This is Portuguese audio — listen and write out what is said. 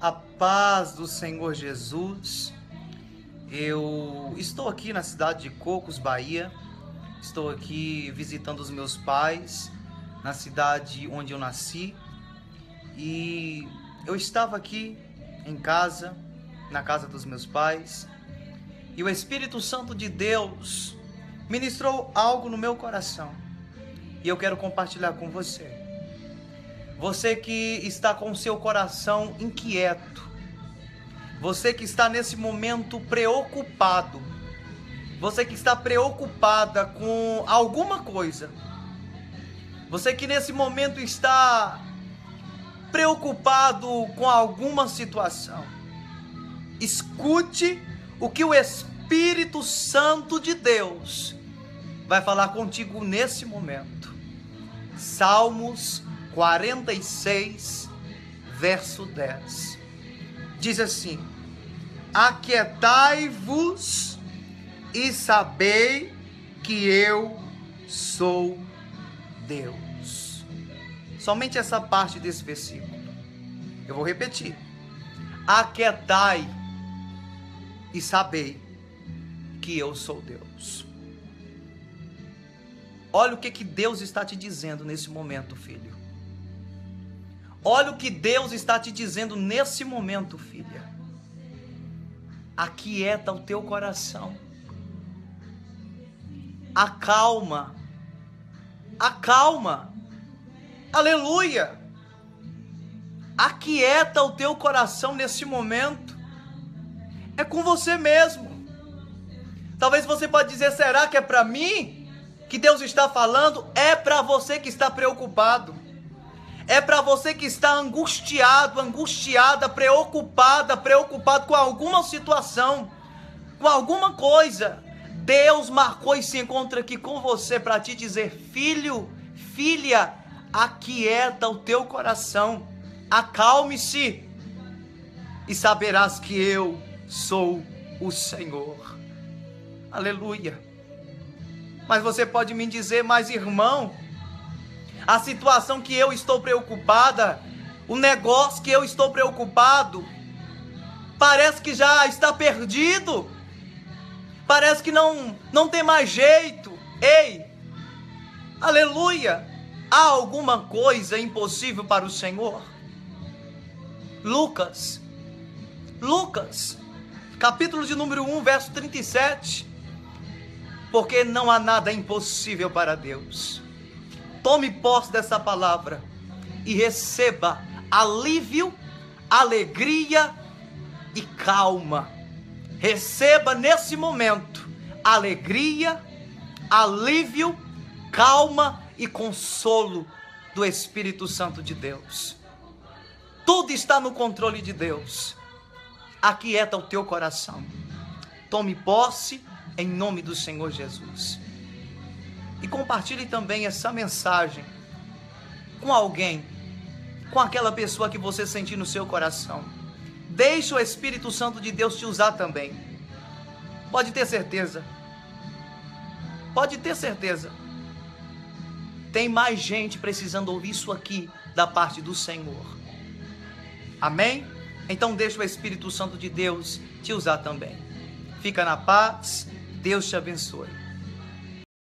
A paz do Senhor Jesus. Eu estou aqui na cidade de Cocos, Bahia. Estou aqui visitando os meus pais, na cidade onde eu nasci. E eu estava aqui em casa, na casa dos meus pais, e o Espírito Santo de Deus ministrou algo no meu coração. E eu quero compartilhar com você. Você que está com seu coração inquieto, você que está nesse momento preocupado, você que está preocupada com alguma coisa, você que nesse momento está preocupado com alguma situação, escute o que o Espírito Santo de Deus vai falar contigo nesse momento. Salmos 46, verso 10. Diz assim: Aquietai-vos e sabei que eu sou Deus. Somente essa parte desse versículo. Eu vou repetir. Aquietai e sabei que eu sou Deus. Olha o que, que Deus está te dizendo nesse momento, filho. Olha o que Deus está te dizendo nesse momento, filha. Aquieta o teu coração. Acalma. Acalma. Aleluia. Aquieta o teu coração nesse momento. É com você mesmo. Talvez você pode dizer, será que é para mim que Deus está falando? É para você que está preocupado é para você que está angustiado, angustiada, preocupada, preocupado com alguma situação, com alguma coisa. Deus marcou e se encontra aqui com você para te dizer: filho, filha, aquieta o teu coração, acalme-se e saberás que eu sou o Senhor. Aleluia. Mas você pode me dizer, mas irmão, a situação que eu estou preocupada, o negócio que eu estou preocupado, parece que já está perdido. Parece que não não tem mais jeito. Ei! Aleluia! Há alguma coisa impossível para o Senhor? Lucas. Lucas, capítulo de número 1, verso 37. Porque não há nada impossível para Deus. Tome posse dessa palavra e receba alívio, alegria e calma. Receba nesse momento alegria, alívio, calma e consolo do Espírito Santo de Deus. Tudo está no controle de Deus. Aquieta o teu coração. Tome posse em nome do Senhor Jesus e compartilhe também essa mensagem com alguém, com aquela pessoa que você sentir no seu coração. Deixe o Espírito Santo de Deus te usar também. Pode ter certeza. Pode ter certeza. Tem mais gente precisando ouvir isso aqui da parte do Senhor. Amém? Então deixa o Espírito Santo de Deus te usar também. Fica na paz. Deus te abençoe.